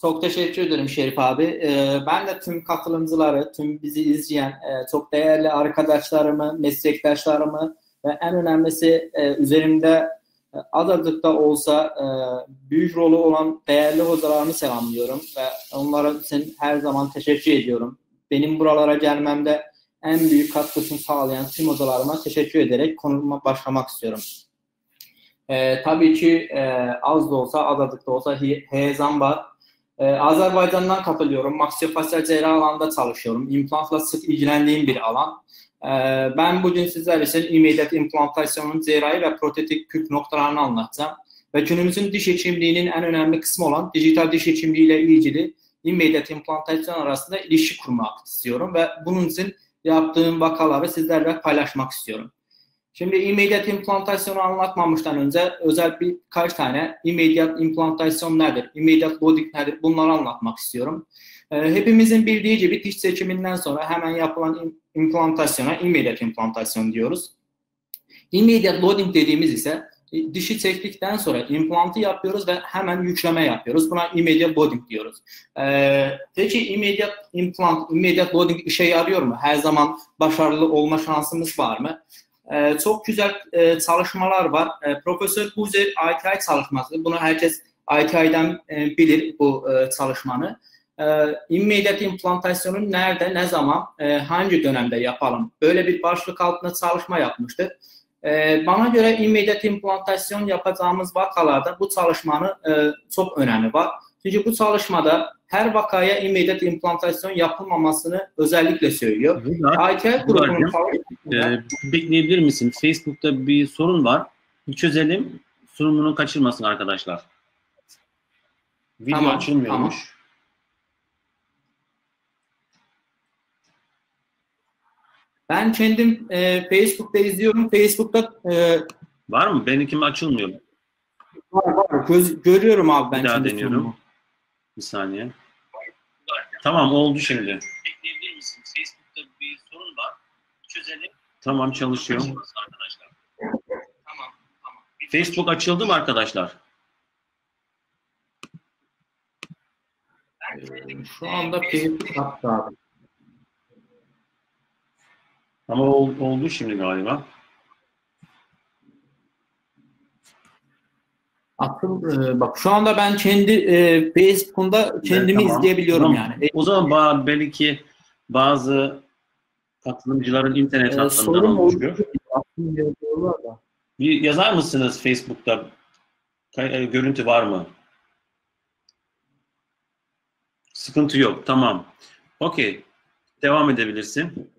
Çok teşekkür ederim Şerif abi. Ee, ben de tüm katılımcıları, tüm bizi izleyen e, çok değerli arkadaşlarımı, meslektaşlarımı ve en önemlisi e, üzerimde e, olsa e, büyük rolü olan değerli hocalarımı selamlıyorum ve onlara için her zaman teşekkür ediyorum. Benim buralara gelmemde en büyük katkısını sağlayan tüm hocalarıma teşekkür ederek konuma başlamak istiyorum. E, tabii ki e, az da olsa, azıcık da olsa heyecan var. E, Azerbaycan'dan katılıyorum. Maksiyofasyal cerrahi alanda çalışıyorum. İmplantla sık ilgilendiğim bir alan. E, ben bugün sizler için immediate implantasyonun cerrahi ve protetik kürk noktalarını anlatacağım. Ve günümüzün diş hekimliğinin en önemli kısmı olan dijital diş hekimliği ile ilgili immediate implantasyon arasında ilişki kurmak istiyorum ve bunun için yaptığım vakaları sizlerle paylaşmak istiyorum. Şimdi immediate implantasyonu anlatmamıştan önce özel birkaç tane immediate implantasyon nedir, immediate loading nedir bunları anlatmak istiyorum. Ee, hepimizin bildiği gibi diş seçiminden sonra hemen yapılan implantasyona immediate implantasyon diyoruz. Immediate loading dediğimiz ise e, dişi çektikten sonra implantı yapıyoruz ve hemen yükleme yapıyoruz. Buna immediate loading diyoruz. Ee, peki immediate implant, immediate loading işe yarıyor mu? Her zaman başarılı olma şansımız var mı? Ee, çok güzel e, çalışmalar var. E, Profesör Buzer ITI çalışması. Bunu herkes ITI'den e, bilir bu e, çalışmanı. E, immediate implantasyonu nerede, ne zaman, e, hangi dönemde yapalım? Böyle bir başlık altında çalışma yapmıştır. E, bana göre immediate implantasyon yapacağımız vakalarda bu çalışmanın çok önemi var. Çünkü bu çalışmada her vakaya immediate implantasyon yapılmamasını özellikle söylüyor. ITL grubunun e, bekleyebilir misin? Facebook'ta bir sorun var. Bir çözelim. Sunumunu kaçırmasın arkadaşlar. Video tamam, açılmıyormuş. Tamam. Ben kendim e, Facebook'ta izliyorum. Facebook'ta e, var mı? Benimkim açılmıyor. Var var. Göz, görüyorum abi ben. Bir daha deniyorum. Sunumu. Bir saniye. Tamam oldu şimdi. Bekleyebilir misin? Facebook'ta bir sorun var. Çözelim. Tamam çalışıyor. Arkadaşlar. Tamam. Tamam. Facebook açıldı mı arkadaşlar? Şu anda Facebook attı abi. Ama oldu şimdi galiba. Akıl e, bak şu anda ben kendi e, Facebook'umda kendimi evet, tamam. izleyebiliyorum tamam. yani. O zaman belki bazı katılımcıların internet ee, hatlarından oluşuyor. Bir yazar mısınız Facebook'ta? E, görüntü var mı? Sıkıntı yok. Tamam. Okey. Devam edebilirsin.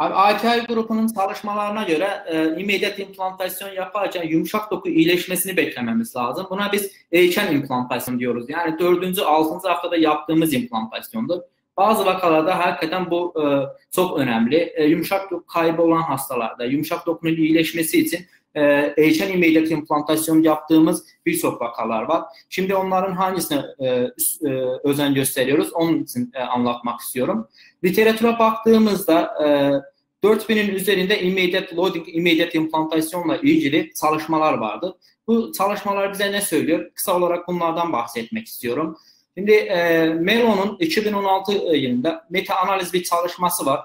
Abi ATI grubunun çalışmalarına göre e, immediate implantasyon yaparken yumuşak doku iyileşmesini beklememiz lazım. Buna biz erken implantasyon diyoruz. Yani dördüncü, altıncı haftada yaptığımız implantasyondur. Bazı vakalarda hakikaten bu e, çok önemli. E, yumuşak doku kaybı olan hastalarda yumuşak dokunun iyileşmesi için e, erken immediate implantasyon yaptığımız birçok vakalar var. Şimdi onların hangisine e, e, özen gösteriyoruz? Onun için e, anlatmak istiyorum. Literatüre baktığımızda e, 4000'in üzerinde immediate loading, immediate implantasyonla ilgili çalışmalar vardı. Bu çalışmalar bize ne söylüyor? Kısa olarak bunlardan bahsetmek istiyorum. Şimdi e, Melo'nun 2016 yılında meta analiz bir çalışması var.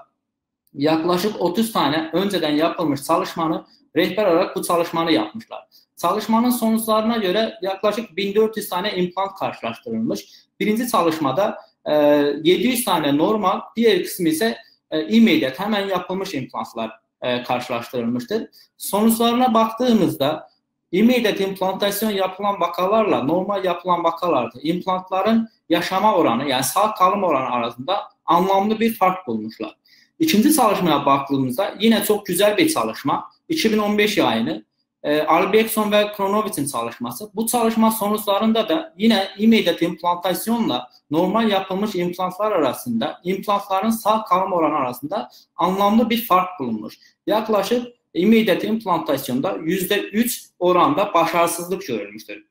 Yaklaşık 30 tane önceden yapılmış çalışmanı rehber olarak bu çalışmanı yapmışlar. Çalışmanın sonuçlarına göre yaklaşık 1400 tane implant karşılaştırılmış. Birinci çalışmada 700 tane normal, diğer kısmı ise e, hemen yapılmış implantlar e, karşılaştırılmıştır. Sonuçlarına baktığımızda immediate implantasyon yapılan vakalarla normal yapılan vakalarda implantların yaşama oranı yani sağ kalım oranı arasında anlamlı bir fark bulmuşlar. İkinci çalışmaya baktığımızda yine çok güzel bir çalışma. 2015 yayını e, Albrechtson ve Kronowitz'in çalışması. Bu çalışma sonuçlarında da yine immediate implantasyonla normal yapılmış implantlar arasında, implantların sağ kalma oranı arasında anlamlı bir fark bulunmuş. Yaklaşık immediate implantasyonda %3 oranda başarısızlık görülmüştür.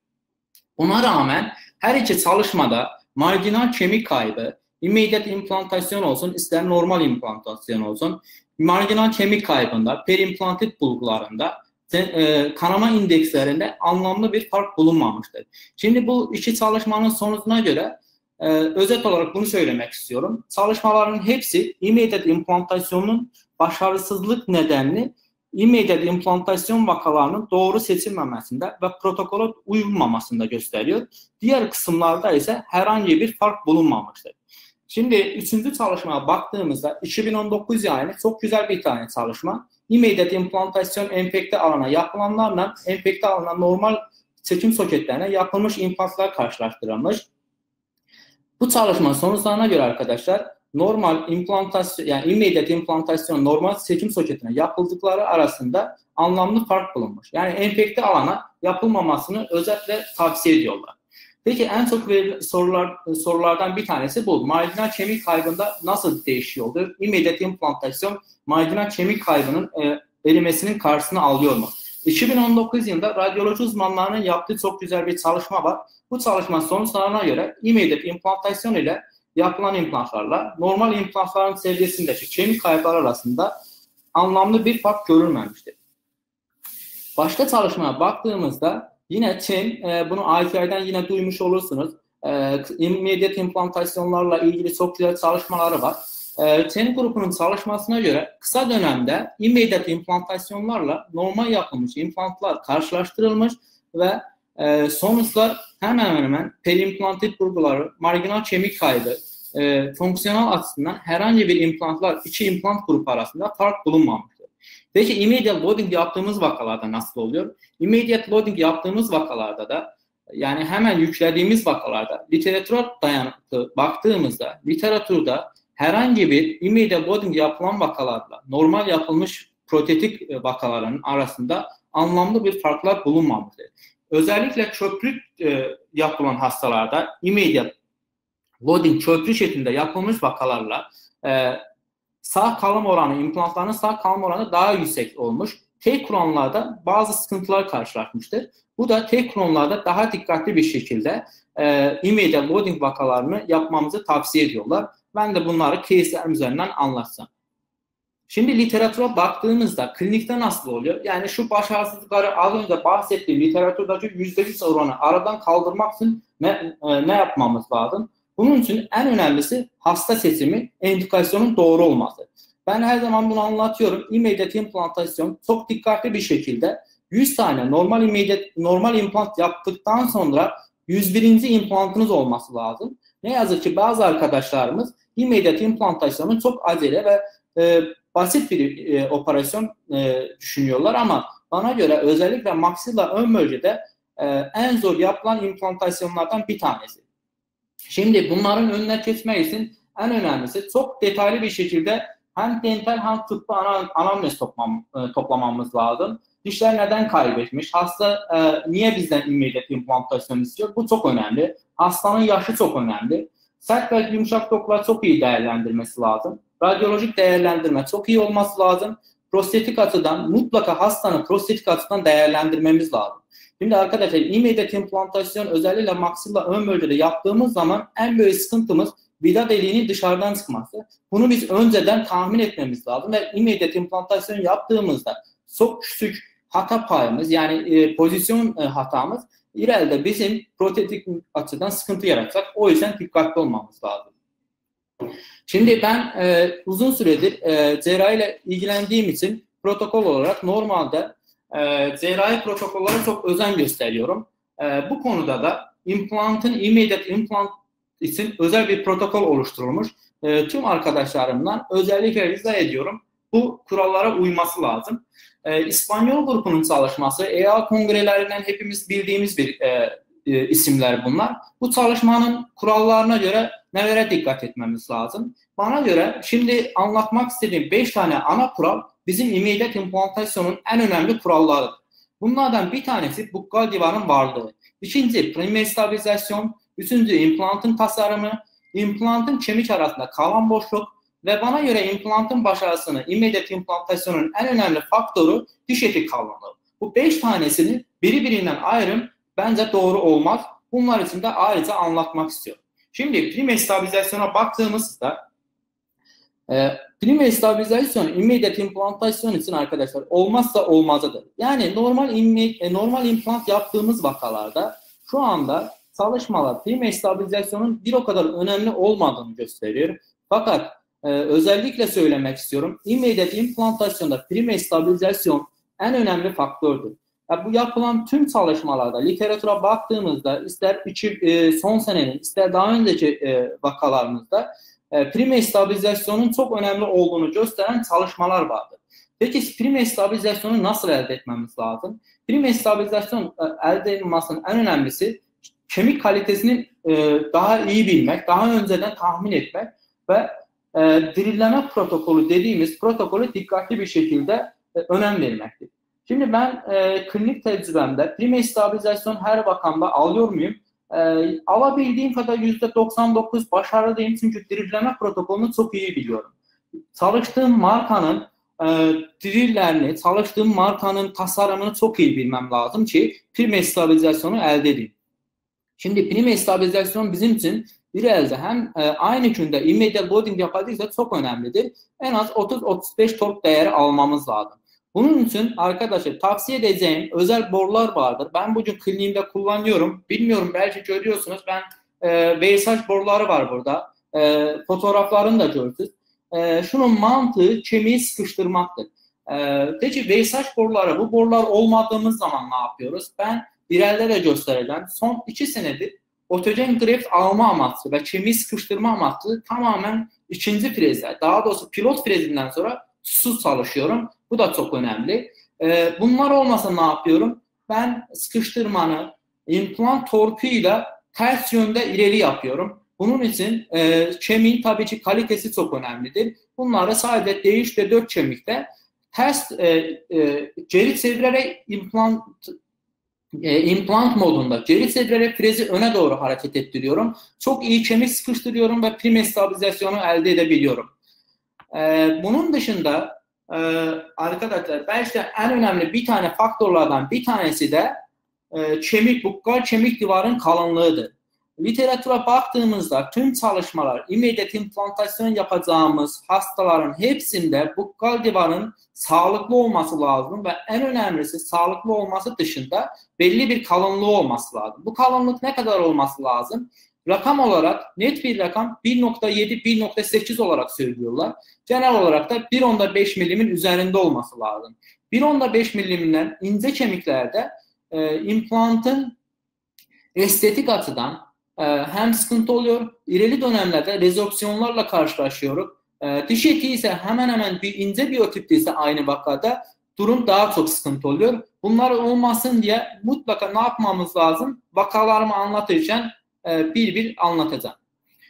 Buna rağmen her iki çalışmada marjinal kemik kaybı, immediate implantasyon olsun, ister normal implantasyon olsun, marjinal kemik kaybında, perimplantit bulgularında e, kanama indekslerinde anlamlı bir fark bulunmamıştır. Şimdi bu iki çalışmanın sonucuna göre e, özet olarak bunu söylemek istiyorum. Çalışmaların hepsi immediate implantasyonun başarısızlık nedenli immediate implantasyon vakalarının doğru seçilmemesinde ve protokola uyulmamasında gösteriyor. Diğer kısımlarda ise herhangi bir fark bulunmamıştır. Şimdi üçüncü çalışmaya baktığımızda 2019 yani çok güzel bir tane çalışma. Immediate implantasyon enfekte alana yapılanlarla enfekte alana normal çekim soketlerine yapılmış implantlar karşılaştırılmış. Bu çalışma sonuçlarına göre arkadaşlar normal implantasyon yani immediate implantasyon normal seçim soketine yapıldıkları arasında anlamlı fark bulunmuş. Yani enfekte alana yapılmamasını özetle tavsiye ediyorlar. Peki en çok verilen sorular sorulardan bir tanesi bu. Marjinal kemik kaybında nasıl değişiyordu? Immediate implantasyon marjinal kemik kaybının e, erimesinin karşısını alıyor mu? 2019 yılında radyoloji uzmanlarının yaptığı çok güzel bir çalışma var. Bu çalışma sonuçlarına göre immediate implantasyon ile yapılan implantlarla normal implantların seviyesindeki kemik kayıpları arasında anlamlı bir fark görülmemiştir. Başka çalışmaya baktığımızda yine Çin, e, bunu ITI'den yine duymuş olursunuz. E, immediate implantasyonlarla ilgili çok güzel çalışmaları var. E, Çin grubunun çalışmasına göre kısa dönemde immediate implantasyonlarla normal yapılmış implantlar karşılaştırılmış ve e, sonuçlar hemen hemen perimplantit bulguları, marginal kemik kaybı, e, fonksiyonel açısından herhangi bir implantlar, iki implant grubu arasında fark bulunmamıştır. Peki immediate loading yaptığımız vakalarda nasıl oluyor? Immediate loading yaptığımız vakalarda da yani hemen yüklediğimiz vakalarda literatüre dayanıklı baktığımızda literatürde herhangi bir immediate loading yapılan vakalarla normal yapılmış protetik vakaların arasında anlamlı bir farklar bulunmamıştır. Özellikle köprü e, yapılan hastalarda immediate loading köprü şeklinde yapılmış vakalarla e, sağ kalım oranı, implantların sağ kalım oranı daha yüksek olmuş. Tek klonlarda bazı sıkıntılar karşılaşmıştır. Bu da tek klonlarda daha dikkatli bir şekilde e, immediate loading vakalarını yapmamızı tavsiye ediyorlar. Ben de bunları case'lerim üzerinden anlatsam. Şimdi literatüre baktığımızda klinikte nasıl oluyor? Yani şu başarısızlıkları az önce bahsettiğim literatürdeki %100 oranı aradan kaldırmak için ne, e, ne yapmamız lazım? Bunun için en önemlisi hasta seçimi, endikasyonun doğru olması. Ben her zaman bunu anlatıyorum. Immediate implantasyon çok dikkatli bir şekilde 100 tane normal immediate, normal implant yaptıktan sonra 101. implantınız olması lazım. Ne yazık ki bazı arkadaşlarımız immediate implantasyonu çok acele ve e, basit bir e, operasyon e, düşünüyorlar ama bana göre özellikle maxilla ön bölgede e, en zor yapılan implantasyonlardan bir tanesi. Şimdi bunların önüne geçmek için en önemlisi çok detaylı bir şekilde hem dental hem tıbbi anamnez toplam, e, toplamamız lazım. Dişler neden kaybetmiş? Hasta e, niye bizden immediate implantasyon istiyor? Bu çok önemli. Hastanın yaşı çok önemli. Sert ve yumuşak dokular çok iyi değerlendirmesi lazım. Radyolojik değerlendirme çok iyi olması lazım. Prostetik açıdan mutlaka hastanın prostetik açıdan değerlendirmemiz lazım. Şimdi arkadaşlar immediate implantasyon özellikle maksilla ön bölgede yaptığımız zaman en büyük sıkıntımız vida deliğinin dışarıdan çıkması. Bunu biz önceden tahmin etmemiz lazım ve immediate implantasyon yaptığımızda çok küçük hata payımız yani e, pozisyon e, hatamız ileride bizim protetik açıdan sıkıntı yaratacak. O yüzden dikkatli olmamız lazım. Şimdi ben e, uzun süredir e, cerrahiyle ilgilendiğim için protokol olarak normalde e, cerrahi protokollara çok özen gösteriyorum. E, bu konuda da implantın immediate implant için özel bir protokol oluşturulmuş. E, tüm arkadaşlarımdan özellikle rica ediyorum bu kurallara uyması lazım. E, İspanyol grubunun çalışması EA kongrelerinden hepimiz bildiğimiz bir e, e, isimler bunlar. Bu çalışmanın kurallarına göre nelere dikkat etmemiz lazım? Bana göre şimdi anlatmak istediğim 5 tane ana kural bizim immediate implantasyonun en önemli kuralları. Bunlardan bir tanesi bukkal divarın varlığı. İkinci primer stabilizasyon. Üçüncü implantın tasarımı. implantın kemik arasında kalan boşluk. Ve bana göre implantın başarısını immediate implantasyonun en önemli faktörü diş eti kalınlığı. Bu beş tanesini biri birinden ayrım bence doğru olmaz. Bunlar için de ayrıca anlatmak istiyorum. Şimdi primer stabilizasyona baktığımızda E, primer stabilizasyon immediate implantasyon için arkadaşlar olmazsa olmazıdır. Yani normal e, normal implant yaptığımız vakalarda şu anda çalışmalar primer stabilizasyonun bir o kadar önemli olmadığını gösteriyor. Fakat e, özellikle söylemek istiyorum. Immediate implantasyonda primer stabilizasyon en önemli faktördür. Yani bu yapılan tüm çalışmalarda literatüre baktığımızda ister içi, e, son senenin ister daha önceki e, vakalarımızda e, primer stabilizasyonun çok önemli olduğunu gösteren çalışmalar vardır. Peki primer stabilizasyonu nasıl elde etmemiz lazım? Primer stabilizasyon e, elde edilmesinin en önemlisi kemik kalitesini e, daha iyi bilmek, daha önceden tahmin etmek ve dirilleme protokolü dediğimiz protokolü dikkatli bir şekilde önem vermektir. Şimdi ben klinik tecrübemde primer stabilizasyon her vakanda alıyor muyum? E, alabildiğim kadar %99 başarılıyım çünkü dirilleme protokolünü çok iyi biliyorum. Çalıştığım markanın e, drillerini, çalıştığım markanın tasarımını çok iyi bilmem lazım ki primer stabilizasyonu elde edeyim. Şimdi primer stabilizasyon bizim için bir elde hem e, aynı günde immediate loading yapıldıysa çok önemlidir. En az 30-35 tork değeri almamız lazım. Bunun için arkadaşlar tavsiye edeceğim özel borular vardır. Ben bugün kliniğimde kullanıyorum. Bilmiyorum belki görüyorsunuz. Ben e, Versace boruları var burada. E, fotoğraflarını da gördünüz. E, şunun mantığı kemiği sıkıştırmaktır. E, peki Versace boruları bu borular olmadığımız zaman ne yapıyoruz? Ben birelde de göstereceğim. Son iki senedir otogen graft alma amaçlı ve kemiği sıkıştırma amaçlı tamamen ikinci frezler, daha doğrusu pilot frezinden sonra su çalışıyorum. Bu da çok önemli. E, bunlar olmasa ne yapıyorum? Ben sıkıştırmanı implant torkuyla ters yönde ileri yapıyorum. Bunun için e, kemiğin tabii ki kalitesi çok önemlidir. Bunları sadece değiş ve dört kemikte ters e, e, geri çevirerek implant e, implant modunda geri çevirerek frezi öne doğru hareket ettiriyorum. Çok iyi kemik sıkıştırıyorum ve prim stabilizasyonu elde edebiliyorum. E, bunun dışında e, arkadaşlar belki de en önemli bir tane faktörlerden bir tanesi de e, kemik, bukkal kemik divarın kalınlığıdır. Literatüre baktığımızda tüm çalışmalar immediate implantasyon yapacağımız hastaların hepsinde bukkal divarın sağlıklı olması lazım ve en önemlisi sağlıklı olması dışında belli bir kalınlığı olması lazım. Bu kalınlık ne kadar olması lazım? Rakam olarak net bir rakam 1.7-1.8 olarak söylüyorlar. Genel olarak da 1.5 milimin üzerinde olması lazım. 1.5 miliminden ince kemiklerde e, implantın estetik açıdan e, hem sıkıntı oluyor, ileri dönemlerde rezoksiyonlarla karşılaşıyoruz. E, diş eti ise hemen hemen bir ince biyotipte ise aynı vakada durum daha çok sıkıntı oluyor. Bunlar olmasın diye mutlaka ne yapmamız lazım? Vakalarımı anlatırken e, bir bir anlatacağım.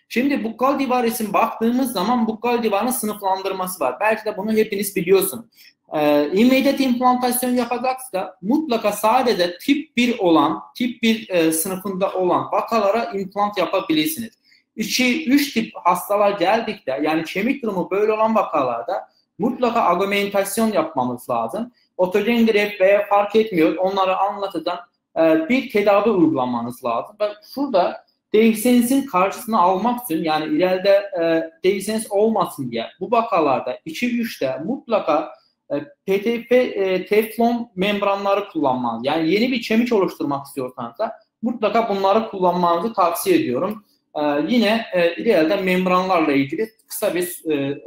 Şimdi bukkal divar için baktığımız zaman bukkal divarın sınıflandırması var. Belki de bunu hepiniz biliyorsunuz. E, immediate implantasyon yapacaksa mutlaka sadece tip 1 olan, tip 1 e, sınıfında olan vakalara implant yapabilirsiniz. 2-3 tip hastalar geldikte yani kemik durumu böyle olan vakalarda mutlaka argumentasyon yapmamız lazım. Otogen grep veya fark etmiyor onları anlatacağım e, bir tedavi uygulamanız lazım. Ve şurada Dehisens'in karşısına almak için yani ileride e, Dehisens olmasın diye bu vakalarda 2-3'te mutlaka e, PTF e, teflon membranları kullanmanız. Yani yeni bir kemik oluşturmak istiyorsanız da mutlaka bunları kullanmanızı tavsiye ediyorum. E, yine e, ileride membranlarla ilgili kısa bir e,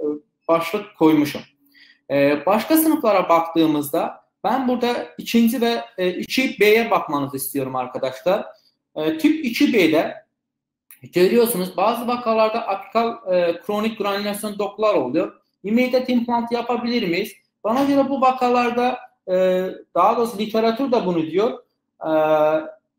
başlık koymuşum. E, başka sınıflara baktığımızda ben burada ikinci ve e, 2B'ye bakmanızı istiyorum arkadaşlar. E, tip 2B'de görüyorsunuz bazı vakalarda apikal e, kronik granülasyon dokular oluyor. Immediate implant yapabilir miyiz? Bana göre bu vakalarda e, daha doğrusu literatür de bunu diyor. E,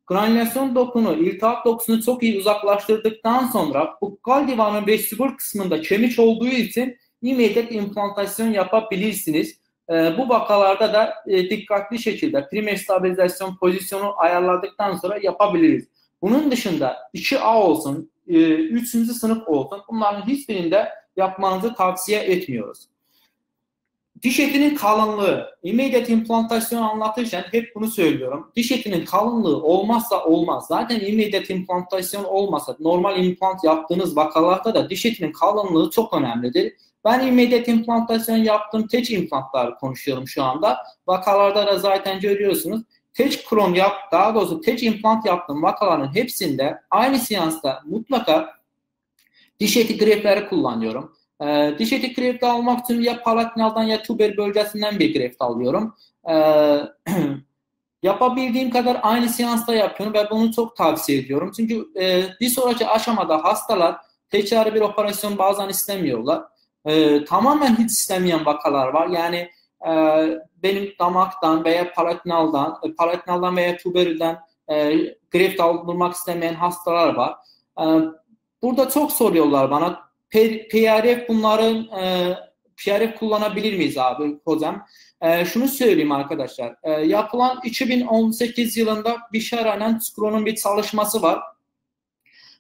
granülasyon dokunu, iltihap dokusunu çok iyi uzaklaştırdıktan sonra bukkal divanın vestibül kısmında kemik olduğu için immediate implantasyon yapabilirsiniz. E, bu vakalarda da e, dikkatli şekilde primer stabilizasyon pozisyonu ayarladıktan sonra yapabiliriz. Bunun dışında 2A olsun, e, 3. sınıf olsun bunların hiçbirinde yapmanızı tavsiye etmiyoruz. Diş etinin kalınlığı, immediate implantasyon anlatırken hep bunu söylüyorum. Diş etinin kalınlığı olmazsa olmaz. Zaten immediate implantasyon olmasa normal implant yaptığınız vakalarda da diş etinin kalınlığı çok önemlidir. Ben immediate implantasyon yaptım. Tek implantlar konuşuyorum şu anda. Vakalarda da zaten görüyorsunuz. Tek kron yap, daha doğrusu tek implant yaptığım vakaların hepsinde aynı seansta mutlaka diş eti grefleri kullanıyorum. Ee, diş eti grefti almak için ya palatinaldan ya tuber bölgesinden bir greft alıyorum. Ee, yapabildiğim kadar aynı seansta yapıyorum ve bunu çok tavsiye ediyorum. Çünkü e, bir sonraki aşamada hastalar tekrar bir operasyon bazen istemiyorlar. E, tamamen hiç istemeyen vakalar var. Yani e, benim damaktan veya palatinaldan, e, veya tuberülden e, greft aldırmak istemeyen hastalar var. E, burada çok soruyorlar bana. PRF bunların e, PRF kullanabilir miyiz abi hocam? E, şunu söyleyeyim arkadaşlar. E, yapılan 2018 yılında Bişaranen Skron'un bir çalışması var.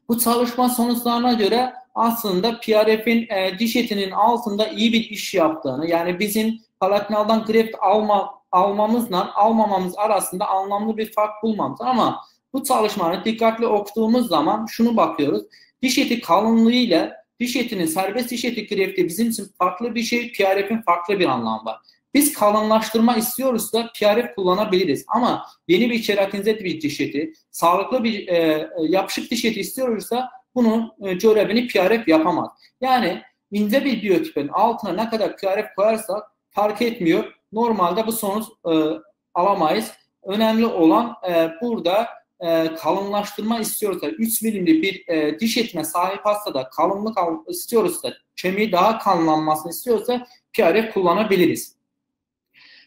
Bu çalışma sonuçlarına göre aslında PRF'in e, diş etinin altında iyi bir iş yaptığını yani bizim palatinaldan greft alma, almamızla almamamız arasında anlamlı bir fark bulmamız ama bu çalışmanı dikkatli okuduğumuz zaman şunu bakıyoruz. Diş eti kalınlığı ile diş etinin serbest diş eti grefti bizim için farklı bir şey, PRF'in farklı bir anlamı var. Biz kalınlaştırma istiyoruz da PRF kullanabiliriz. Ama yeni bir keratinize bir diş eti, sağlıklı bir e, yapışık diş eti istiyoruzsa bunun e, görevini PRF yapamaz. Yani ince bir biyotipin altına ne kadar PRF koyarsak fark etmiyor. Normalde bu sonuç e, alamayız. Önemli olan e, burada e, kalınlaştırma istiyorsa 3 milimli bir e, diş etine sahip hastada kalınlık al, istiyorsa kemiği daha kalınlanmasını istiyorsa PRF kullanabiliriz.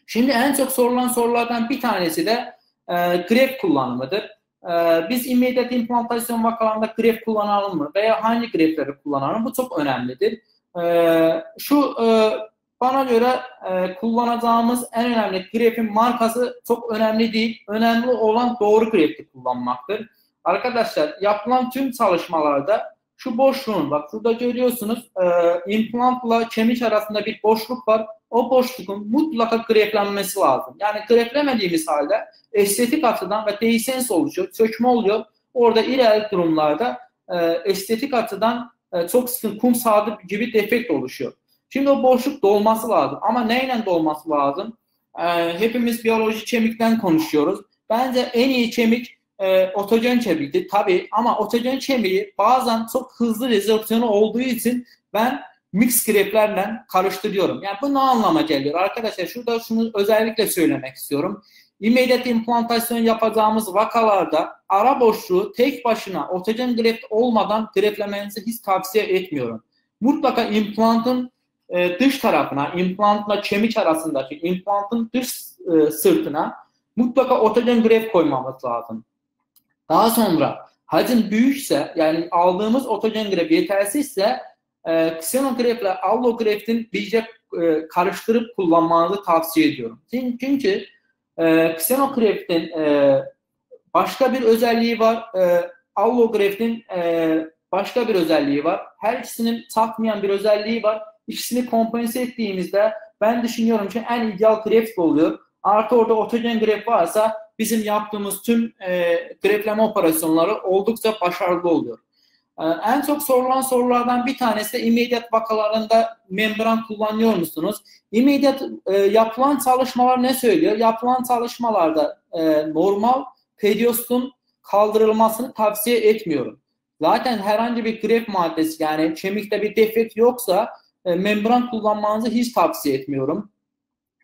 Şimdi en çok sorulan sorulardan bir tanesi de e, gref kullanımıdır. E, biz immediate implantasyon vakalarında gref kullanalım mı veya hangi grefleri kullanalım bu çok önemlidir. E, şu e, bana göre e, kullanacağımız en önemli grefin markası çok önemli değil. Önemli olan doğru grefi kullanmaktır. Arkadaşlar yapılan tüm çalışmalarda şu boşluğun bak burada görüyorsunuz e, implantla kemik arasında bir boşluk var. O boşluğun mutlaka greflenmesi lazım. Yani greflemediğimiz halde estetik açıdan ve dehisens oluşuyor, çökme oluyor. Orada ileri durumlarda e, estetik açıdan e, çok sıkın kum sadı gibi defekt oluşuyor. Şimdi o boşluk dolması lazım. Ama neyle dolması lazım? E, hepimiz biyoloji kemikten konuşuyoruz. Bence en iyi kemik e, otogen kemikti tabii ama otogen kemiği bazen çok hızlı rezorpsiyonu olduğu için ben mix greplerle karıştırıyorum. Yani bu ne anlama geliyor? Arkadaşlar şurada şunu özellikle söylemek istiyorum. Immediate implantasyon yapacağımız vakalarda ara boşluğu tek başına otogen greft olmadan greflemenizi hiç tavsiye etmiyorum. Mutlaka implantın e, dış tarafına, implantla kemik arasındaki implantın dış e, sırtına mutlaka otogen greft koymamız lazım. Daha sonra hacim büyükse yani aldığımız otogen gref yetersizse e, xenograf ile allograftin birce e, karıştırıp kullanmanızı tavsiye ediyorum. Çünkü e, xenograftin e, başka bir özelliği var. E, allograftin e, başka bir özelliği var. Her ikisinin takmayan bir özelliği var. İkisini kompense ettiğimizde ben düşünüyorum ki en ideal graft oluyor. Artı orada otogen gref varsa bizim yaptığımız tüm e, grefleme operasyonları oldukça başarılı oluyor. E, en çok sorulan sorulardan bir tanesi de immediate vakalarında membran kullanıyor musunuz? Immediate e, yapılan çalışmalar ne söylüyor? Yapılan çalışmalarda e, normal periostun kaldırılmasını tavsiye etmiyorum. Zaten herhangi bir gref maddesi yani kemikte bir defekt yoksa e, membran kullanmanızı hiç tavsiye etmiyorum.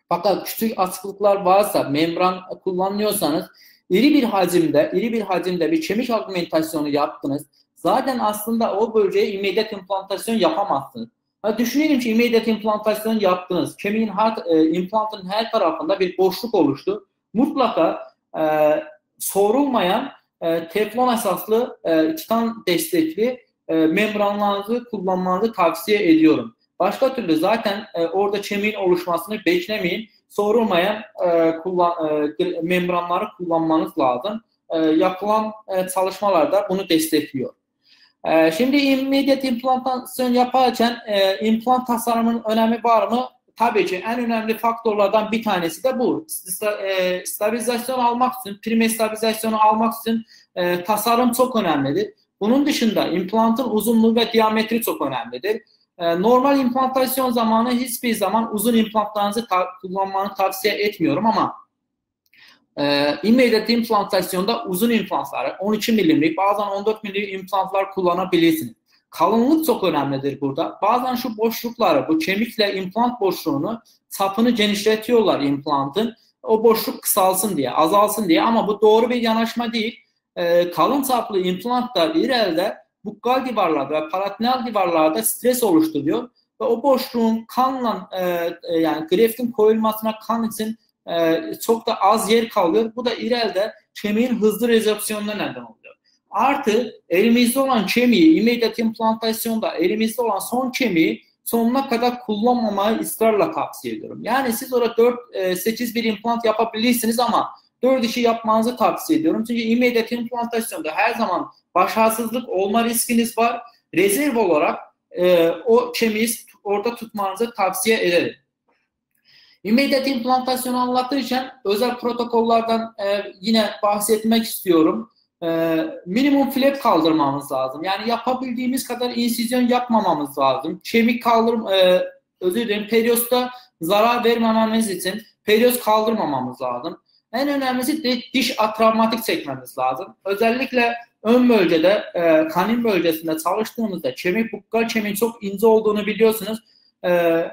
Fakat küçük askılıklar varsa, membran kullanıyorsanız iri bir hacimde, iri bir hacimde bir kemik augmentasyonu yaptınız. Zaten aslında o bölgeye immediate implantasyon yapamazsınız. Ha, düşünelim ki immediate implantasyon yaptınız. Kemiğin her, e, implantın her tarafında bir boşluk oluştu. Mutlaka e, sorulmayan e, teflon esaslı e, titan destekli e, membranlarınızı kullanmanızı tavsiye ediyorum. Başka türlü zaten e, orada kemiğin oluşmasını beklemeyin. Sorulmayan e, kullan, e, membranları kullanmanız lazım. E, yapılan e, çalışmalar da bunu destekliyor. E, şimdi immediate implantasyon yaparken e, implant tasarımının önemi var mı? Tabii ki en önemli faktörlerden bir tanesi de bu. E, stabilizasyon almak için, prime stabilizasyonu almak için e, tasarım çok önemlidir. Bunun dışında implantın uzunluğu ve diametri çok önemlidir. E, normal implantasyon zamanı hiçbir zaman uzun implantlarınızı ta- kullanmanı tavsiye etmiyorum ama e, immediate implantasyonda uzun implantları 12 milimlik bazen 14 milimlik implantlar kullanabilirsiniz. Kalınlık çok önemlidir burada. Bazen şu boşlukları, bu kemikle implant boşluğunu, sapını genişletiyorlar implantın. O boşluk kısalsın diye, azalsın diye ama bu doğru bir yanaşma değil. Ee, kalın saplı implantlar ileride bukkal divarlarda ve paratinal divarlarda stres oluşturuyor ve o boşluğun kanla e, e, yani greftin koyulmasına kan için e, çok da az yer kalıyor. Bu da ileride kemiğin hızlı rezorpsiyonuna neden oluyor. Artı elimizde olan kemiği immediate implantasyonda elimizde olan son kemiği sonuna kadar kullanmamayı ısrarla tavsiye ediyorum. Yani siz orada 4-8 bir implant yapabilirsiniz ama 4 işi yapmanızı tavsiye ediyorum. Çünkü immediate implantasyonda her zaman başarısızlık olma riskiniz var. Rezerv olarak e, o kemiği orada tutmanızı tavsiye ederim. Immediate implantasyonu anlatırken özel protokollardan e, yine bahsetmek istiyorum. E, minimum flap kaldırmamız lazım. Yani yapabildiğimiz kadar insizyon yapmamamız lazım. Kemik kaldırım, e, özür dilerim, periosta zarar vermememiz için perios kaldırmamamız lazım. En önemlisi de diş atravmatik çekmemiz lazım. Özellikle ön bölgede, e, kanin bölgesinde çalıştığımızda kemik bukkal kemiğin çok ince olduğunu biliyorsunuz. E,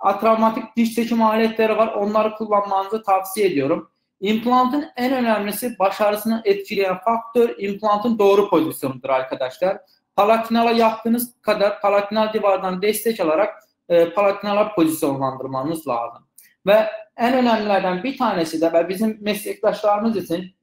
atravmatik diş seçim aletleri var. Onları kullanmanızı tavsiye ediyorum. İmplantın en önemlisi başarısını etkileyen faktör implantın doğru pozisyonudur arkadaşlar. Palatinala yaptığınız kadar palatinal divardan destek alarak e, palatinala pozisyonlandırmanız lazım. Ve en önemlilerden bir tanesi de ve bizim meslektaşlarımız için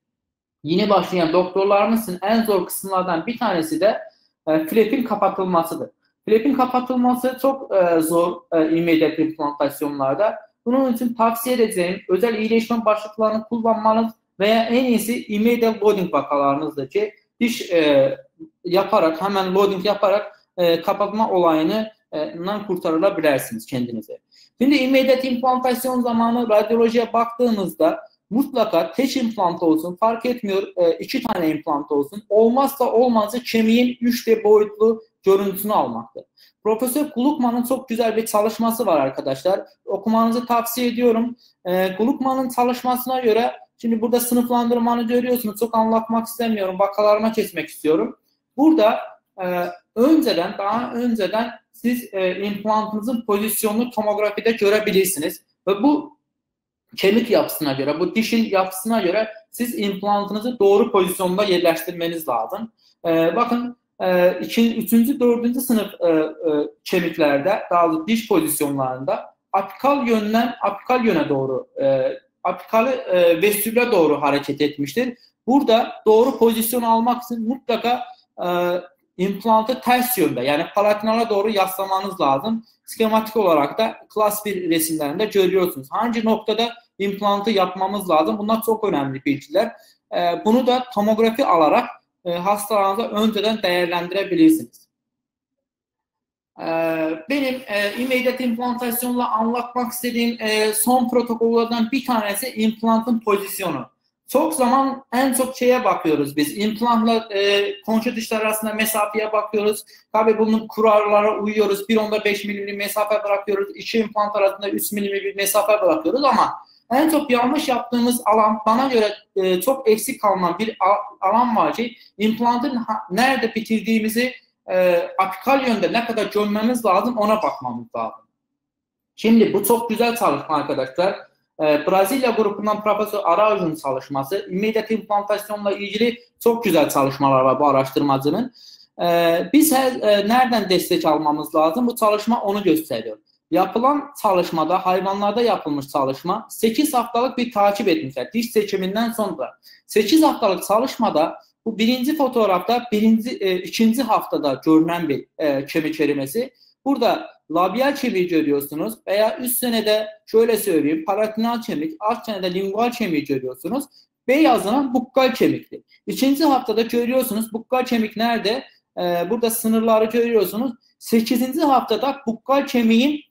yeni başlayan doktorlarımız için en zor kısımlardan bir tanesi de e, flap'in kapatılmasıdır. Flap'in kapatılması çok e, zor e, immediate implantasyonlarda. Bunun için tavsiye edeceğim özel iyileşme başlıklarını kullanmanız veya en iyisi immediate loading vakalarınızda ki diş e, yaparak hemen loading yaparak e, kapatma olayını e, kurtarılabilirsiniz kendinize. Şimdi immediate implantasyon zamanı radyolojiye baktığımızda mutlaka tek implant olsun fark etmiyor e, iki tane implant olsun olmazsa olmazı kemiğin 3D boyutlu görüntüsünü almaktır. Profesör Gluckman'ın çok güzel bir çalışması var arkadaşlar. Okumanızı tavsiye ediyorum. E, Gluckman'ın çalışmasına göre şimdi burada sınıflandırmanı görüyorsunuz. Çok anlatmak istemiyorum. Vakalarıma kesmek istiyorum. Burada e, önceden daha önceden siz e, implantınızın pozisyonunu tomografide görebilirsiniz. Ve bu kemik yapısına göre, bu dişin yapısına göre siz implantınızı doğru pozisyonda yerleştirmeniz lazım. E, bakın e, iki, üçüncü, dördüncü sınıf e, e, kemiklerde, daha doğrusu diş pozisyonlarında apikal yönden apikal yöne doğru, e, apikal e, vestibüle doğru hareket etmiştir. Burada doğru pozisyon almak için mutlaka e, implantı ters yönde yani palatinala doğru yaslamanız lazım. Skematik olarak da klas bir resimlerinde görüyorsunuz. Hangi noktada implantı yapmamız lazım? Bunlar çok önemli bilgiler. E, bunu da tomografi alarak e, hastalarınıza önceden değerlendirebilirsiniz. E, benim e, immediate implantasyonla anlatmak istediğim e, son protokollerden bir tanesi implantın pozisyonu. Çok zaman en çok şeye bakıyoruz biz. İmplantla e, konşu dişler arasında mesafeye bakıyoruz. Tabii bunun kurallara uyuyoruz. Bir onda 5 milimlik mesafe bırakıyoruz. İki implant arasında 3 milimlik bir mesafe bırakıyoruz ama en çok yanlış yaptığımız alan bana göre e, çok eksik kalan bir alan var ki implantın ha, nerede bitirdiğimizi e, apikal yönde ne kadar gömmemiz lazım ona bakmamız lazım. Şimdi bu çok güzel çalışma arkadaşlar. Ee, Brezilya grubundan Profesör Arauj'un çalışması, immediate implantasyonla ilgili çok güzel çalışmalar var bu araştırmacının. Ee, biz e, nereden destek almamız lazım? Bu çalışma onu gösteriyor. Yapılan çalışmada, hayvanlarda yapılmış çalışma 8 haftalık bir takip etmişler diş seçiminden sonra. 8 haftalık çalışmada bu birinci fotoğrafta birinci, e, ikinci haftada görünen bir e, kemik erimesi. Burada labial kemiği görüyorsunuz veya üst senede şöyle söyleyeyim paratinal kemik, alt senede lingual kemiği görüyorsunuz. Beyazlanan bukkal kemikli. İkinci haftada görüyorsunuz bukkal kemik nerede? Ee, burada sınırları görüyorsunuz. Sekizinci haftada bukkal kemiğin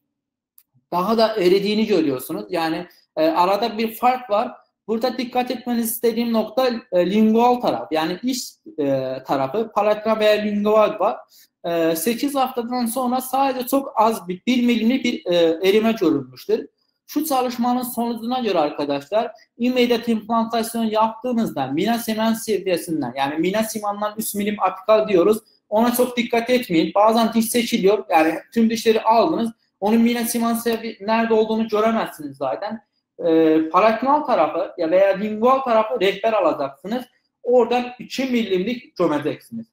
daha da eridiğini görüyorsunuz. Yani e, arada bir fark var. Burada dikkat etmenizi istediğim nokta e, lingual taraf. Yani iç e, tarafı palatina veya lingual var. 8 haftadan sonra sadece çok az bir 1 milimlik bir erime görülmüştür. Şu çalışmanın sonucuna göre arkadaşlar immediat implantasyon yaptığınızda mina semen seviyesinden yani mina simandan üst milim apikal diyoruz. Ona çok dikkat etmeyin. Bazen diş seçiliyor. Yani tüm dişleri aldınız. Onun mina siman sevi nerede olduğunu göremezsiniz zaten. Ee, paraknal tarafı ya veya lingual tarafı rehber alacaksınız. Oradan 2 milimlik gömeceksiniz.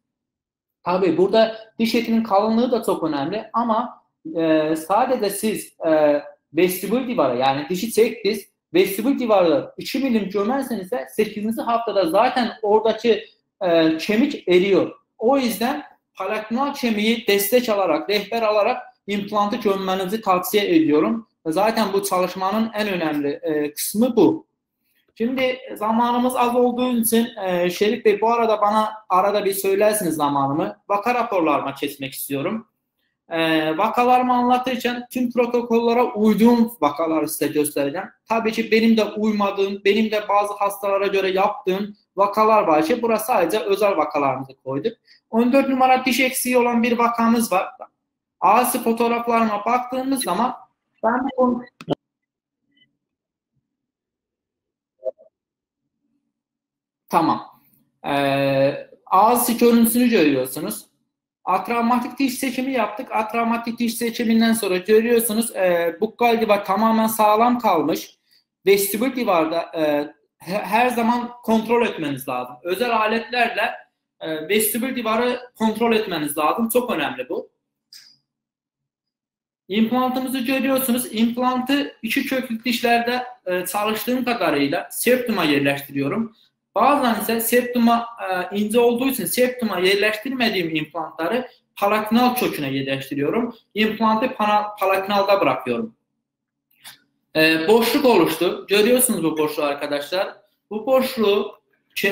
Tabii burada diş etinin kalınlığı da çok önemli ama e, sadece siz e, vestibül divarı yani dişi çektiniz vestibül divarı 2 milim gömerseniz de 8. haftada zaten oradaki e, kemik eriyor. O yüzden palaknal kemiği destek alarak, rehber alarak implantı gömmenizi tavsiye ediyorum. Zaten bu çalışmanın en önemli e, kısmı bu. Şimdi zamanımız az olduğu için e, Şerif Bey bu arada bana arada bir söylersiniz zamanımı. Vaka raporlarıma kesmek istiyorum. E, vakalarımı anlatırken tüm protokollere uyduğum vakaları size göstereceğim. Tabii ki benim de uymadığım, benim de bazı hastalara göre yaptığım vakalar var ki burası sadece özel vakalarımızı koyduk. 14 numara diş eksiği olan bir vakamız var. Ağzı fotoğraflarına baktığımız zaman ben bu Tamam. Ee, ağız görüntüsünü görüyorsunuz. Atravmatik diş seçimi yaptık. Atravmatik diş seçiminden sonra görüyorsunuz e, bukkal divar tamamen sağlam kalmış. Vestibül divarda e, her zaman kontrol etmeniz lazım. Özel aletlerle e, vestibül divarı kontrol etmeniz lazım. Çok önemli bu. İmplantımızı görüyorsunuz. İmplantı iki köklük dişlerde e, çalıştığım kadarıyla septuma yerleştiriyorum. Bazen ise septuma e, ince olduğu için septuma yerleştirmediğim implantları palaknal köküne yerleştiriyorum. İmplantı palaknalda bırakıyorum. E, boşluk oluştu. Görüyorsunuz bu boşluğu arkadaşlar. Bu boşluğu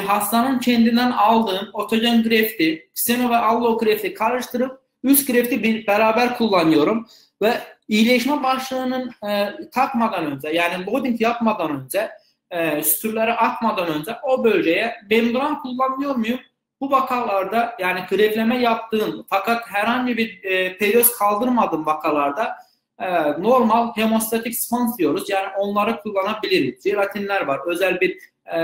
hastanın kendinden aldığım otogen grefti, kseno ve allo grefti karıştırıp üst grefti bir, beraber kullanıyorum ve iyileşme başlığının e, takmadan önce yani loading yapmadan önce e, sütürlere akmadan önce o bölgeye membran kullanıyor muyum? Bu vakalarda yani grefleme yaptığım fakat herhangi bir e, periyos kaldırmadığım vakalarda e, normal hemostatik spans diyoruz. Yani onları kullanabiliriz. Jelatinler var. Özel bir e,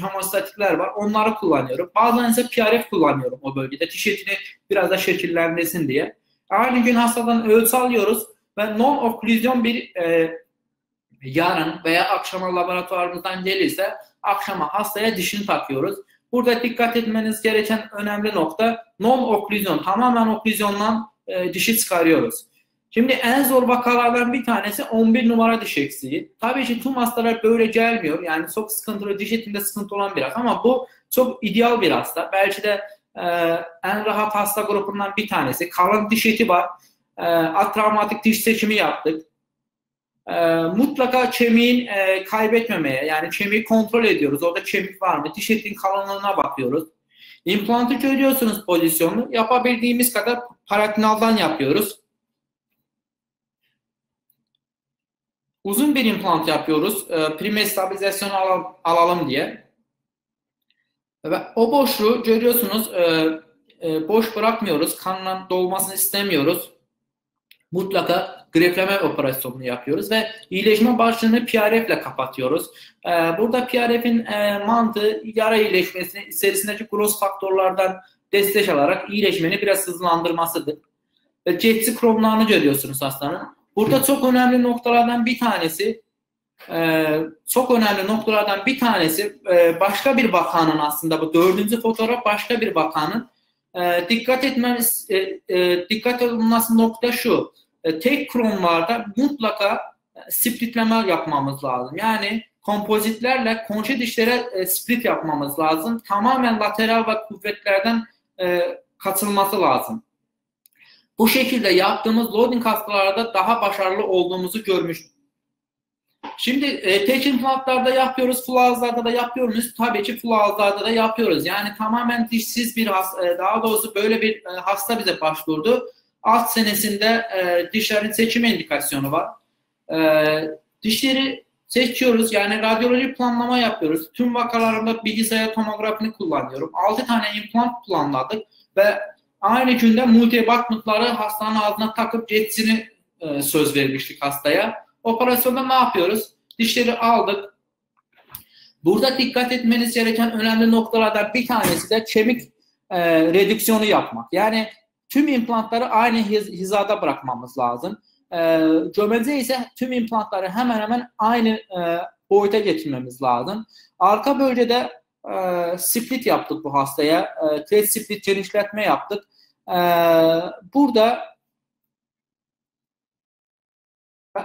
hemostatikler var. Onları kullanıyorum. Bazen ise PRF kullanıyorum o bölgede. Diş etini biraz da şekillendirsin diye. Aynı gün hastadan ölçü alıyoruz ve non-oklüzyon bir e, yarın veya akşama laboratuvarımızdan gelirse akşama hastaya dişini takıyoruz. Burada dikkat etmeniz gereken önemli nokta non-oklüzyon. Tamamen oklüzyondan e, dişi çıkarıyoruz. Şimdi en zor vakalardan bir tanesi 11 numara diş eksiği. Tabii ki tüm hastalar böyle gelmiyor. Yani çok sıkıntılı, diş etinde sıkıntı olan biraz ama bu çok ideal bir hasta. Belki de e, en rahat hasta grubundan bir tanesi. Kalın diş eti var. E, atravmatik diş seçimi yaptık e, mutlaka kemiğin e, kaybetmemeye yani kemiği kontrol ediyoruz. Orada kemik var mı? Diş etinin kalınlığına bakıyoruz. İmplantı görüyorsunuz pozisyonu. Yapabildiğimiz kadar paraknaldan yapıyoruz. Uzun bir implant yapıyoruz. E, prime stabilizasyonu alalım, alalım diye. Ve o boşluğu görüyorsunuz e, e, boş bırakmıyoruz. Kanla dolmasını istemiyoruz. Mutlaka grefleme operasyonunu yapıyoruz ve iyileşme başlığını PRF ile kapatıyoruz. Ee, burada PRF'in e, mantığı yara iyileşmesini içerisindeki cross faktörlerden destek alarak iyileşmeni biraz hızlandırmasıdır. Ve cetsi kromlarını görüyorsunuz hastanın. Burada çok önemli noktalardan bir tanesi e, çok önemli noktalardan bir tanesi e, başka bir vakanın aslında bu dördüncü fotoğraf başka bir vakanın dikkat etmemiz dikkat edilmesi nokta şu e, tek kromlarda mutlaka e, splitleme yapmamız lazım. Yani kompozitlerle konşe dişlere e, split yapmamız lazım. Tamamen lateral ve kuvvetlerden katılması lazım. Bu şekilde yaptığımız loading hastalarda daha başarılı olduğumuzu görmüştük. Şimdi e, tek implantlarda yapıyoruz, full ağızlarda da yapıyoruz. Tabii ki full ağızlarda da yapıyoruz. Yani tamamen dişsiz bir hasta, e, daha doğrusu böyle bir e, hasta bize başvurdu alt senesinde e, dişlerin seçim indikasyonu var. E, dişleri seçiyoruz yani radyoloji planlama yapıyoruz. Tüm vakalarımda bilgisayar tomografini kullanıyorum. 6 tane implant planladık ve aynı günde multiabutmentları hastanın ağzına takıp geçsini e, söz vermiştik hastaya. Operasyonda ne yapıyoruz? Dişleri aldık. Burada dikkat etmeniz gereken önemli noktalardan bir tanesi de kemik e, redüksiyonu yapmak. Yani tüm implantları aynı hiz, hizada bırakmamız lazım. E, gömece ise tüm implantları hemen hemen aynı e, boyuta getirmemiz lazım. Arka bölgede e, split yaptık bu hastaya. E, Thread split genişletme yaptık. E, burada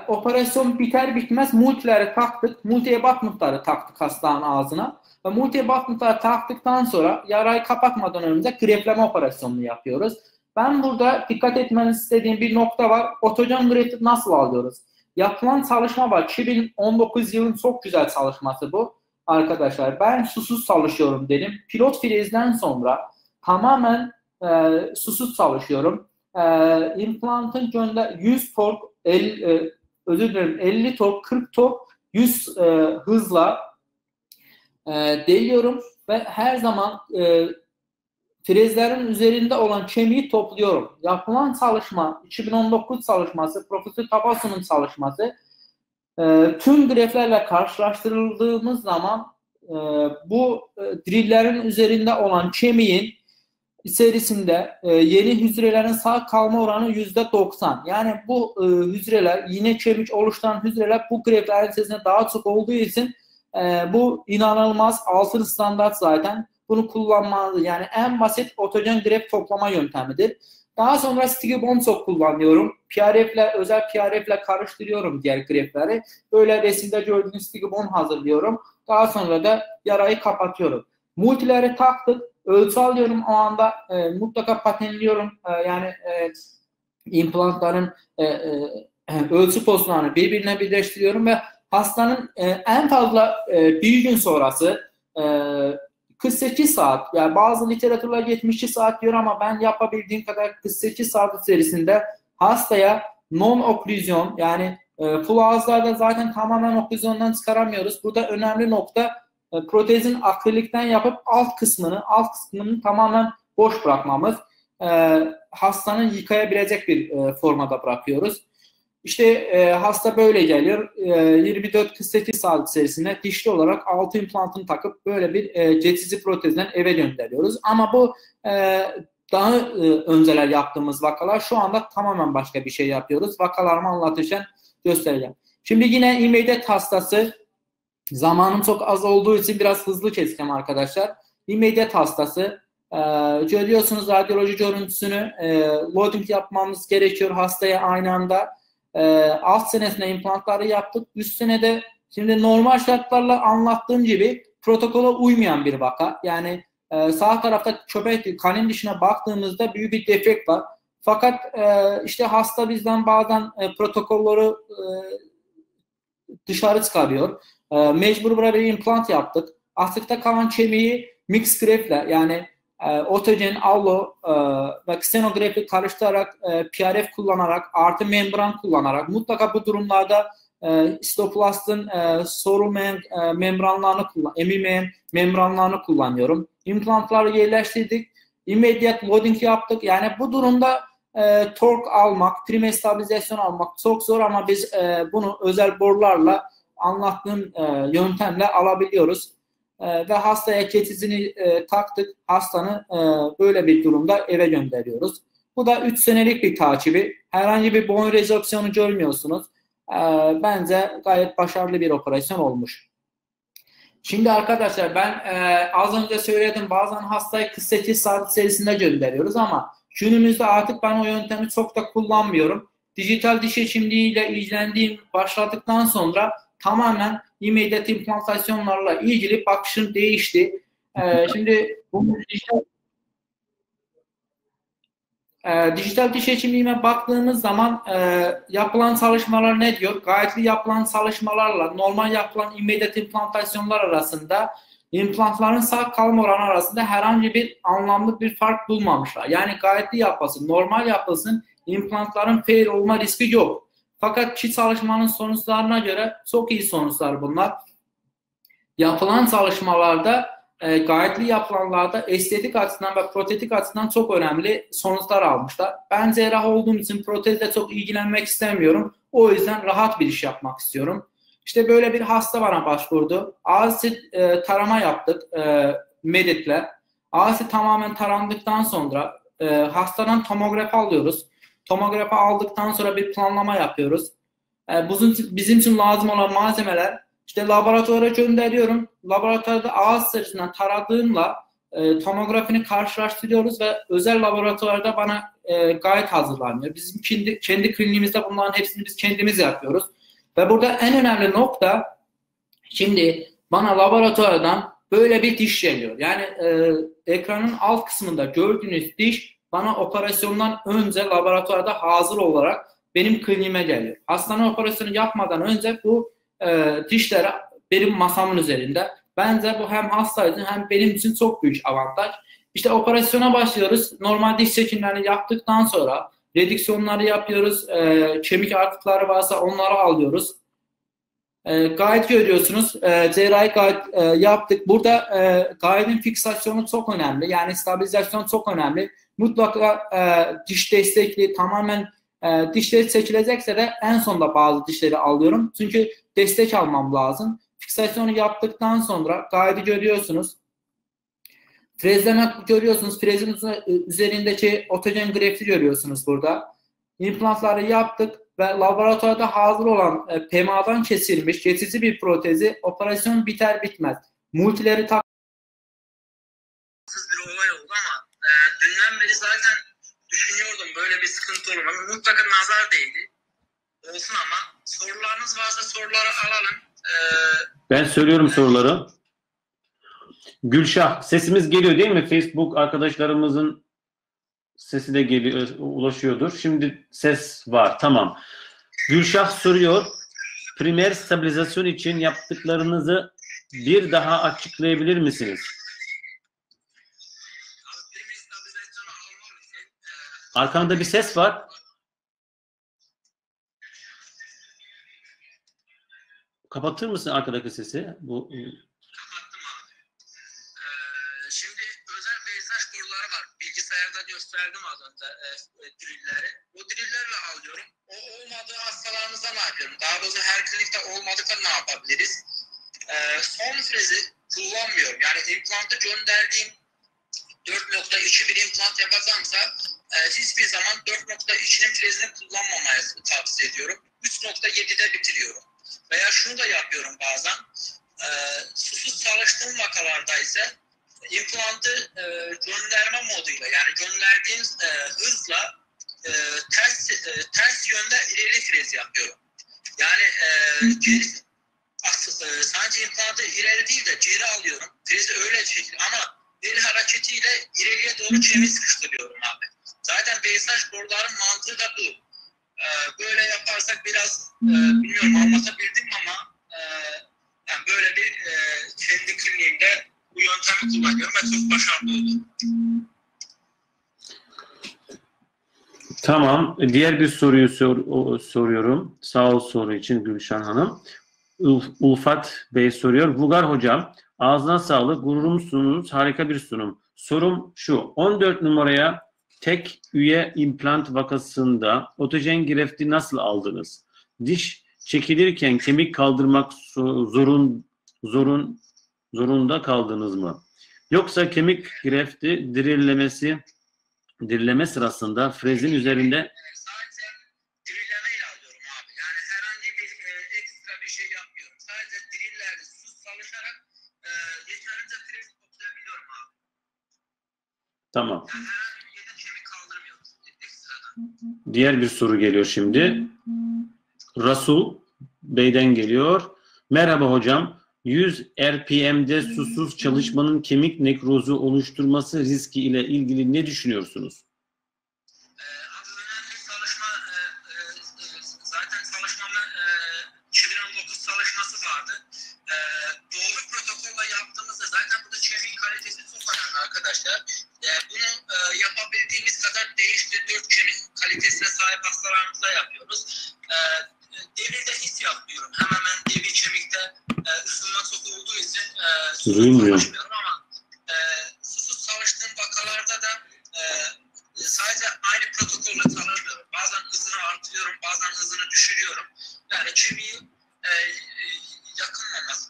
operasyon biter bitmez multileri taktık. Multi abutmentları taktık hastanın ağzına. Ve multi taktıktan sonra yarayı kapatmadan önce grefleme operasyonunu yapıyoruz. Ben burada dikkat etmenizi istediğim bir nokta var. Otogen grefti nasıl alıyoruz? Yapılan çalışma var. 2019 yılın çok güzel çalışması bu. Arkadaşlar ben susuz çalışıyorum dedim. Pilot frizden sonra tamamen e, susuz çalışıyorum. E, implantın gönder 100 tork 50, e, özür dilerim 50 tork 40 tork 100 e, hızla e, değiyorum ve her zaman e, frezlerin üzerinde olan kemiği topluyorum. Yapılan çalışma, 2019 çalışması, Profesör Tabasu'nun çalışması e, tüm greflerle karşılaştırıldığımız zaman e, bu e, drillerin üzerinde olan kemiğin içerisinde e, yeni hücrelerin sağ kalma oranı yüzde 90. Yani bu e, hücreler yine kemik oluşturan hücreler bu greflerin içerisinde daha çok olduğu için e, bu inanılmaz altın standart zaten. Bunu kullanmalı. Yani en basit otogen gref toplama yöntemidir. Daha sonra sticky bomb çok kullanıyorum. PRF ile özel PRF ile karıştırıyorum diğer grefleri. Böyle resimde gördüğünüz sticky bomb hazırlıyorum. Daha sonra da yarayı kapatıyorum. Multileri taktık ölçü alıyorum o anda e, mutlaka patenliyorum. E, yani e, implantların e, e, ölçü pozisyonlarını birbirine birleştiriyorum ve hastanın e, en fazla e, bir gün sonrası e, 48 saat yani bazı literatürler 72 saat diyor ama ben yapabildiğim kadar 48 saat içerisinde hastaya non oklüzyon yani e, full ağızlarda zaten tamamen oklüzyondan çıkaramıyoruz. Burada önemli nokta e, protezin akrilikten yapıp alt kısmını alt kısmını tamamen boş bırakmamız e, hastanın yıkayabilecek bir e, formada bırakıyoruz. İşte e, hasta böyle geliyor. E, 24-48 saat içerisinde dişli olarak altı implantını takıp böyle bir e, geçici protezden eve gönderiyoruz. Ama bu e, daha e, önceler yaptığımız vakalar şu anda tamamen başka bir şey yapıyoruz. Vakalarımı anlatırken göstereceğim. Şimdi yine immediate hastası Zamanım çok az olduğu için biraz hızlı keseceğim arkadaşlar. Immediate hastası. E, görüyorsunuz radyoloji görüntüsünü e, loading yapmamız gerekiyor hastaya aynı anda. E, alt senesine implantları yaptık. Üst senede şimdi normal şartlarla anlattığım gibi protokola uymayan bir vaka. Yani e, sağ tarafta köpek kanin dişine baktığımızda büyük bir defekt var. Fakat e, işte hasta bizden bazen e, protokolları e, dışarı çıkarıyor. E, mecbur buraya bir implant yaptık. Atıkta kalan kemiği mix grafle yani e, otogen, allo e, ve ksenografi karıştırarak e, PRF kullanarak artı membran kullanarak mutlaka bu durumlarda e, istoplastın e, sorulmayan e, membranlarını kullan, emilmeyen membranlarını kullanıyorum. İmplantları yerleştirdik. Immediate loading yaptık. Yani bu durumda e, tork almak, prim stabilizasyon almak çok zor ama biz e, bunu özel borularla anlattığım e, yöntemle alabiliyoruz. E, ve hastaya ketizini e, taktık. Hastanı e, böyle bir durumda eve gönderiyoruz. Bu da 3 senelik bir takibi. Herhangi bir boyun rezorpsiyonu görmüyorsunuz. E, bence gayet başarılı bir operasyon olmuş. Şimdi arkadaşlar ben e, az önce söyledim bazen hastayı 48 saat içerisinde gönderiyoruz ama günümüzde artık ben o yöntemi çok da kullanmıyorum. Dijital diş hekimliğiyle ilgilendiğim başladıktan sonra tamamen immediate implantasyonlarla ilgili bakışım değişti. Ee, şimdi bu dijital e, dijital diş hekimliğine baktığımız zaman e, yapılan çalışmalar ne diyor? Gayetli yapılan çalışmalarla normal yapılan immediate implantasyonlar arasında implantların sağ kalma oranı arasında herhangi bir anlamlı bir fark bulmamışlar. Yani gayetli yapılsın, normal yapılsın, implantların fail olma riski yok. Fakat ki çalışmanın sonuçlarına göre çok iyi sonuçlar bunlar. Yapılan çalışmalarda e, gayetli yapılanlarda estetik açıdan ve protetik açıdan çok önemli sonuçlar almışlar. Ben cerrah olduğum için protezle çok ilgilenmek istemiyorum. O yüzden rahat bir iş yapmak istiyorum. İşte böyle bir hasta bana başvurdu. Ağzı e, tarama yaptık e, Medit'le. Ağzı tamamen tarandıktan sonra e, hastadan tomografi alıyoruz. Tomografi aldıktan sonra bir planlama yapıyoruz. E, bizim, için lazım olan malzemeler işte laboratuvara gönderiyorum. Laboratuvarda ağız sırasından taradığımla e, tomografini karşılaştırıyoruz ve özel laboratuvarda bana e, gayet hazırlanıyor. Bizim kendi, kendi kliniğimizde bunların hepsini biz kendimiz yapıyoruz. Ve burada en önemli nokta şimdi bana laboratuvardan böyle bir diş geliyor. Yani e, ekranın alt kısmında gördüğünüz diş bana operasyondan önce laboratuvarda hazır olarak benim kliniğime geliyor. Hastane operasyonu yapmadan önce bu e, dişleri benim masamın üzerinde. Bence bu hem hasta için hem benim için çok büyük avantaj. İşte operasyona başlıyoruz. Normal diş çekimlerini yaptıktan sonra redüksiyonları yapıyoruz. E, kemik artıkları varsa onları alıyoruz. E, gayet görüyorsunuz. E, cerrahi gayet e, yaptık. Burada e, gayetin fiksasyonu çok önemli. Yani stabilizasyon çok önemli. Mutlaka e, diş destekli tamamen e, dişleri çekilecekse de en sonda bazı dişleri alıyorum. Çünkü destek almam lazım. Fiksasyonu yaptıktan sonra gaydi görüyorsunuz. Frezleme görüyorsunuz. Frezin üzerindeki otojen grafti görüyorsunuz burada. İmplantları yaptık ve laboratuvarda hazır olan e, PMA'dan kesilmiş geçici bir protezi operasyon biter bitmez. Multileri tak bir olay oldu ama e, dünden beri zaten düşünüyordum böyle bir sıkıntı olur ama mutlaka nazar değdi. Olsun ama sorularınız varsa soruları alalım. Ee, ben söylüyorum soruları. Gülşah sesimiz geliyor değil mi? Facebook arkadaşlarımızın sesi de geliyor, ulaşıyordur. Şimdi ses var. Tamam. Gülşah soruyor. Primer stabilizasyon için yaptıklarınızı bir daha açıklayabilir misiniz? Arkanda bir ses var. Kapatır mısın arkadaki sesi? Bu e, Kapattım abi. Ee, şimdi özel mesaj boruları var. Bilgisayarda gösterdim az önce e, e, drilleri. O drillerle alıyorum. O olmadığı hastalarımızda ne yapıyorum? Daha doğrusu her klinikte olmadıkça ne yapabiliriz? Ee, son frezi kullanmıyorum. Yani implantı gönderdiğim 4.2 bir implant yapacağımsa e, hiçbir zaman 4.2'nin frezini kullanmamayı tavsiye ediyorum. 3.7'de bitiriyorum. Veya şunu da yapıyorum bazen. E, susuz çalıştığım vakalarda ise implantı e, gönderme moduyla yani gönderdiğim e, hızla ters ters yönde ileri frez yapıyorum. Yani e, geri, sadece implantı ileri değil de geri alıyorum. Frezi öyle şekil ama el hareketiyle ileriye doğru çevir sıkıştırıyorum abi. Zaten Beysaj boruların mantığı da bu. Ee, böyle yaparsak biraz e, bilmiyorum anlatabildim ama e, yani böyle bir e, kendi kliniğimde bu yöntemi kullanıyorum ve çok başarılı oldu. Tamam. Diğer bir soruyu sor, soruyorum. Sağ ol soru için Gülşen Hanım. Ulfat Bey soruyor. Bulgar Hocam, ağzına sağlık, gururumsunuz, harika bir sunum. Sorum şu, 14 numaraya tek üye implant vakasında otojen grefti nasıl aldınız? Diş çekilirken kemik kaldırmak zorun zorun zorunda kaldınız mı? Yoksa kemik grefti dirillemesi dirilleme sırasında frezin üzerinde Tamam. Diğer bir soru geliyor şimdi. Rasul Bey'den geliyor. Merhaba hocam. 100 RPM'de susuz çalışmanın kemik nekrozu oluşturması riski ile ilgili ne düşünüyorsunuz? Duyulmuyor. E, susuz savaştığım vakalarda da e, sadece aynı protokolü tanırdı. Bazen hızını artırıyorum, bazen hızını düşürüyorum. Yani kemiğin e,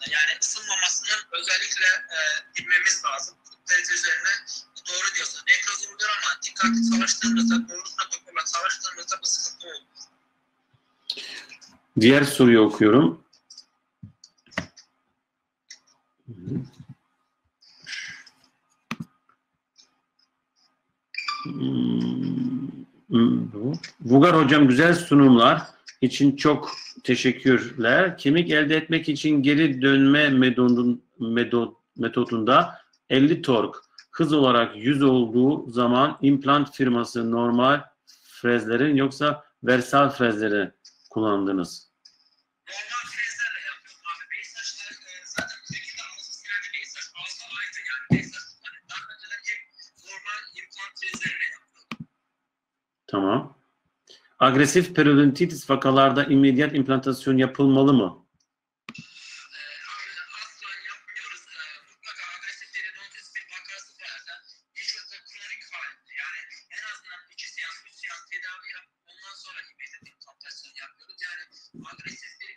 yani ısınmamasının özellikle e, bilmemiz lazım. Kalite üzerine doğru diyorsun. Nekroz oluyor ama dikkatli savaştığımızda, doğru protokolle savaştığımızda bu sıkıntı olur. Diğer soruyu okuyorum. Vugar hocam güzel sunumlar için çok teşekkürler. Kemik elde etmek için geri dönme metodun, metod, metodunda 50 tork hız olarak 100 olduğu zaman implant firması normal frezlerin yoksa versal frezleri kullandınız. Normal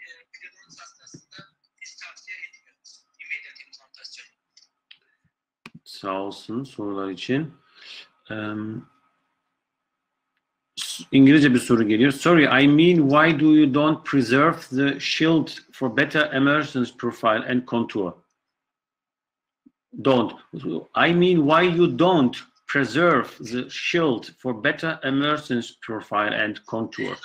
e, periodontitis hastasında biz tavsiye etmiyoruz immediate implantasyon. Sağ olsun sorular için. S- İngilizce bir soru geliyor. Sorry, I mean why do you don't preserve the shield for better emergence profile and contour? Don't. I mean why you don't preserve the shield for better emergence profile and contour?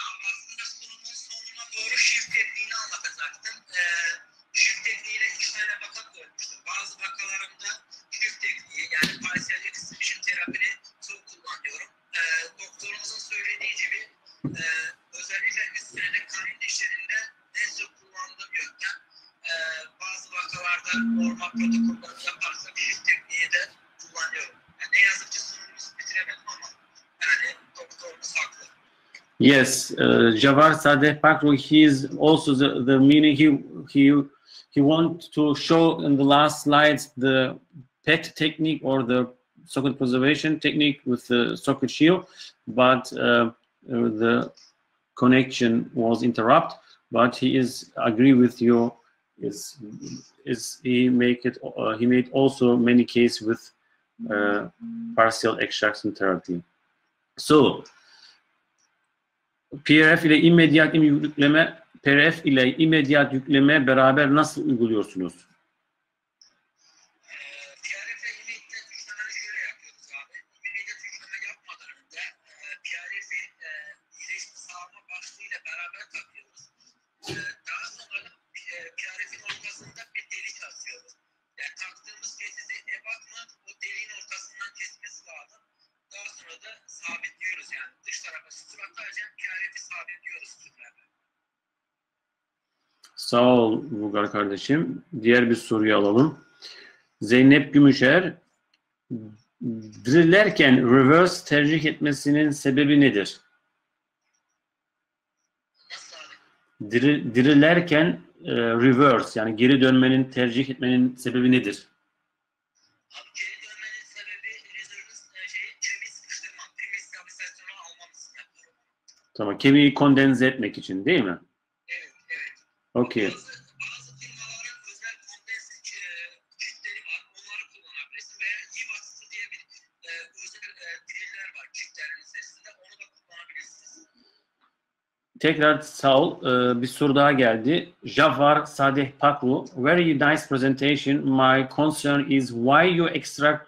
Shift tekniği de kullanıyorum. Yani ne yazık ki sunumumuzu bitiremedim ama yani haklı. Yes, uh, Javar Sadeh Pakru, he is also the, the meaning he he he want to show in the last slides the PET technique or the socket preservation technique with the socket shield, but uh, uh, the connection was interrupt. But he is agree with you. Is is he make it? Uh, he made also many cases with uh, partial extraction therapy. So. PRF ile immediat yükleme, PRF ile immediat yükleme beraber nasıl uyguluyorsunuz? Sağ ol Bulgar kardeşim. Diğer bir soruyu alalım. Zeynep Gümüşer, drillerken reverse tercih etmesinin sebebi nedir? Dri- Drillerken e, reverse yani geri dönmenin tercih etmenin sebebi nedir? Tamam, kemiği kondenze etmek için değil mi? Evet, evet. Okey. E, e, e. Tekrar sağ ol. Ee, bir soru daha geldi. Jafar Sadeh Pakru. Very nice presentation. My concern is why you extract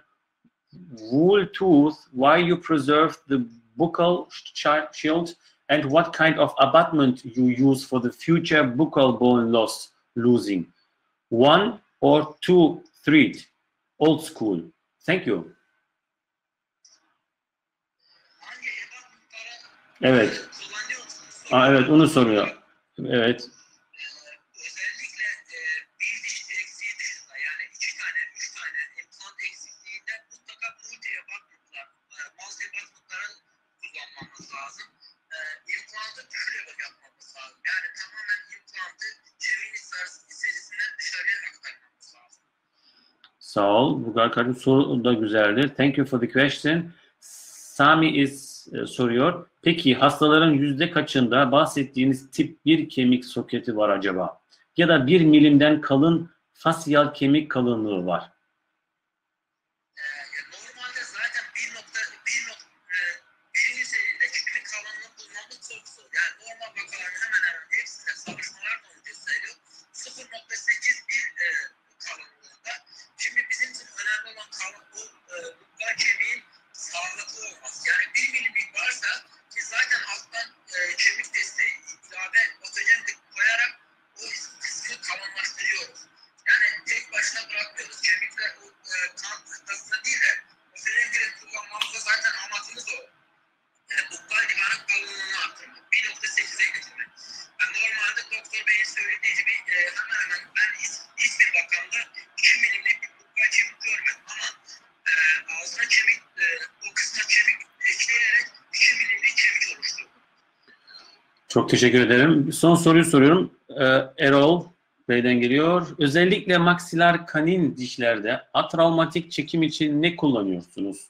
wool tooth, why you preserve the buccal sh- shield, and what kind of abutment you use for the future buccal bone loss losing. One or two thread. Old school. Thank you. Evet. Aa, evet onu soruyor. Evet. Sağ ol. Bulgar kardeşim soru da güzeldir. Thank you for the question. Sami is e, soruyor. Peki hastaların yüzde kaçında bahsettiğiniz tip 1 kemik soketi var acaba? Ya da 1 milimden kalın fasyal kemik kalınlığı var. Teşekkür ederim. Son soruyu soruyorum. Ee, Erol Bey'den geliyor. Özellikle maksilar kanin dişlerde atravmatik çekim için ne kullanıyorsunuz?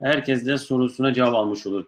herkes de sorusuna cevap almış olur.